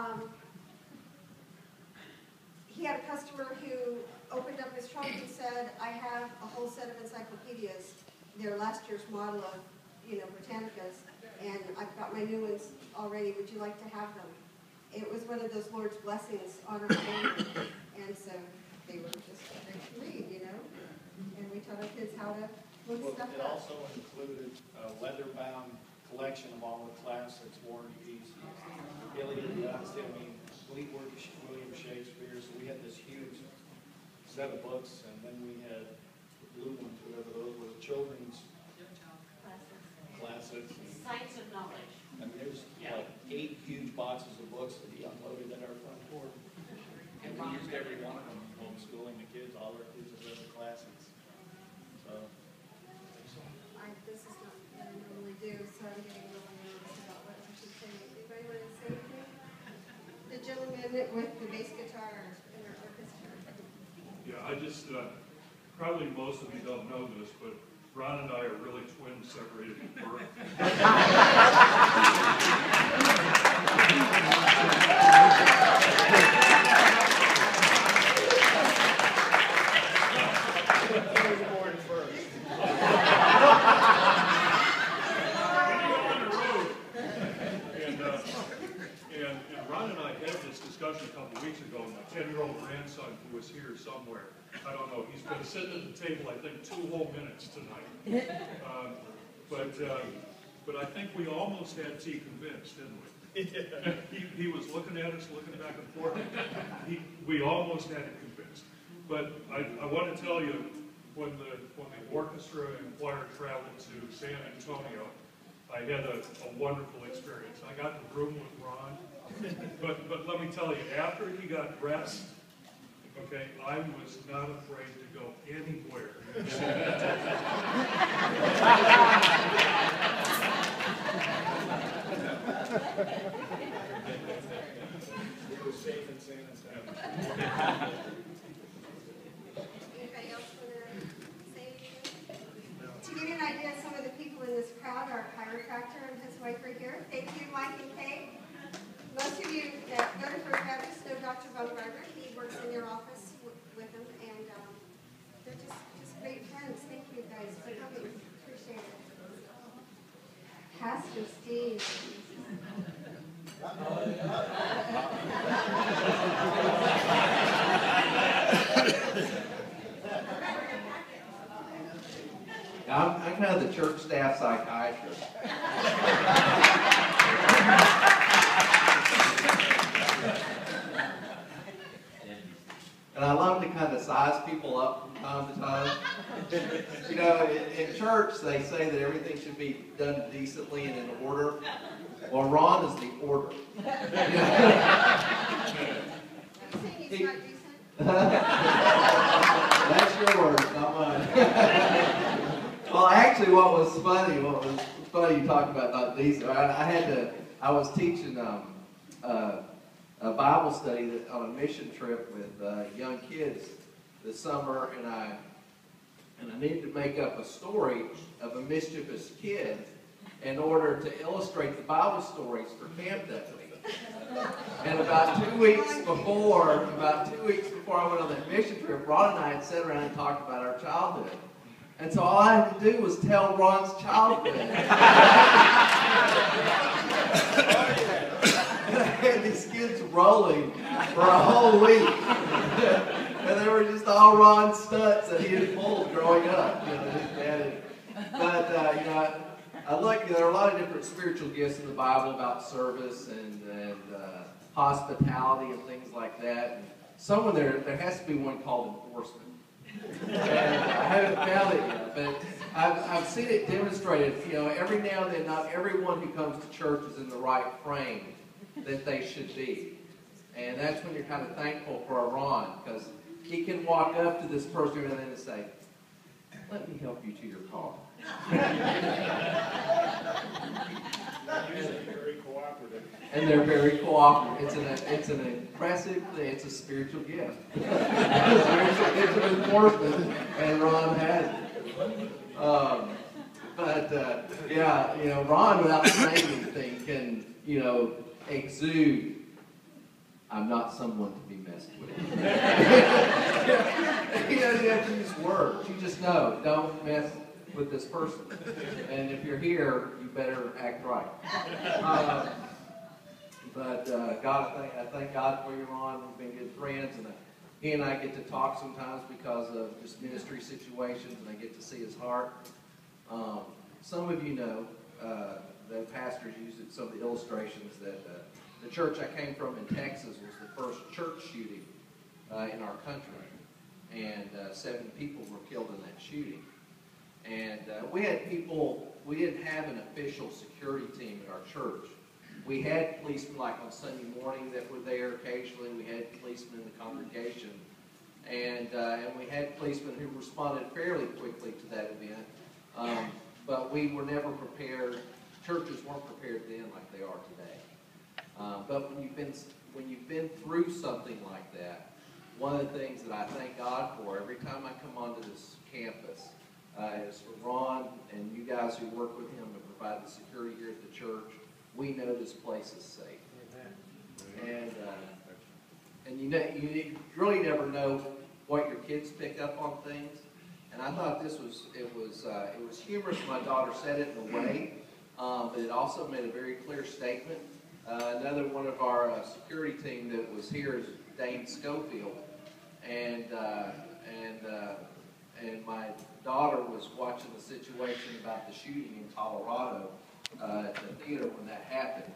um, he had a customer who opened up his trunk and said, I have a whole set of encyclopedias. They're last year's model of, you know, Britannicas, and I've got my new ones already. Would you like to have them? It was one of those Lord's blessings on our family, and so they were just great to read, you know? And we taught our kids how to look Well, stuff it up. also included a leather-bound collection of all the classics, War and Peace, Iliad, Odyssey, I mean, Fleetwood, William Shakespeare, so we had this huge set of books, and then we had the blue ones, whatever those were, children's classics. and- Sites of knowledge. I mean, there's like eight huge boxes of books that he unloaded at our front door. And we used every one of them, homeschooling the kids, all our kids have read the classics. So, I, this is not what I normally do, so I'm The gentleman with the bass guitar in our orchestra. Yeah, I just, uh, probably most of you don't know this, but Ron and I are really twins separated at birth. he was born first. And, uh, and, and Ron and I had this discussion a couple of weeks ago, my ten-year-old grandson who was here somewhere, I don't know, he's been sitting at the table, I think, two whole minutes tonight. Um, But, uh, but I think we almost had T convinced, didn't we? He, he was looking at us, looking back and forth. He, we almost had it convinced. But I, I want to tell you, when the, when the orchestra and choir traveled to San Antonio, I had a, a wonderful experience. I got the room with Ron, but, but let me tell you, after he got dressed, okay, I was not afraid to go anywhere. It was safe in San Antonio. Anybody else want to say anything? To give you an idea, some of the are a chiropractor and his wife are here. Thank you, Mike and Kay. Most of you that go to First Baptist know Dr. Baumgartner. He works in your office with them, and um, they're just, just great friends. Thank you guys for coming. Appreciate it. Pastor Steve. I'm, I'm kind of the church staff psychiatrist. And I love to kind of size people up from time to time. You know, in, in church, they say that everything should be done decently and in order. Well, Ron is the order. You saying he's not decent? That's your words, not mine. well, actually, what was funny, what was funny, you talked about not decent. I, I had to, I was teaching um, uh, a Bible study that, on a mission trip with uh, young kids this summer, and I and I needed to make up a story of a mischievous kid in order to illustrate the Bible stories for camp that week. And about two weeks before, about two weeks before I went on that mission trip, Ron and I had sat around and talked about our childhood. And so all I had to do was tell Ron's childhood. and I had these kids rolling for a whole week. and they were just all Ron stunts that he had pulled growing up. You know, his dad had- but, uh, you know, I, I look, there are a lot of different spiritual gifts in the Bible about service and, and uh, hospitality and things like that. And somewhere there, there has to be one called enforcement. And I haven't found it yet, but I've, I've seen it demonstrated. You know, every now and then, not everyone who comes to church is in the right frame that they should be. And that's when you're kind of thankful for a Ron, because he can walk up to this person and then say, let me help you to your car. And they're very cooperative. It's an, it's an impressive thing. It's a spiritual gift. it's an enforcement, and Ron has it. Um, but, uh, yeah, you know, Ron, without saying anything, can, you know, exude I'm not someone to be messed with. he doesn't have to use words. You just know, don't mess with this person. And if you're here, you better act right. Uh, but uh, God, I thank, I thank God for you, Ron. We've been good friends, and uh, he and I get to talk sometimes because of just ministry situations, and I get to see his heart. Um, some of you know uh, that pastors used some of the illustrations that uh, the church I came from in Texas was the first church shooting uh, in our country, and uh, seven people were killed in that shooting. And uh, we had people, we didn't have an official security team at our church. We had policemen like on Sunday morning that were there occasionally. We had policemen in the congregation. And, uh, and we had policemen who responded fairly quickly to that event. Um, but we were never prepared, churches weren't prepared then like they are today. Uh, but when you've been, when you've been through something like that, one of the things that I thank God for every time I come onto this campus uh, is for Ron and you guys who work with him to provide the security here at the church. We know this place is safe. And, uh, and you know, you really never know what your kids pick up on things. And I thought this was, it was, uh, it was humorous. My daughter said it in a way, um, but it also made a very clear statement. Uh, another one of our uh, security team that was here is Dane Schofield, and uh, and uh, and my daughter was watching the situation about the shooting in Colorado uh, at the theater when that happened,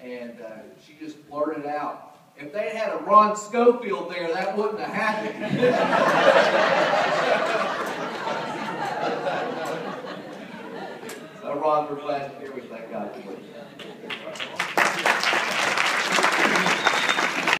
and uh, she just blurted out, "If they had a Ron Schofield there, that wouldn't have happened." so Ron, we're glad to hear we.